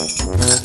Música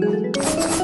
Música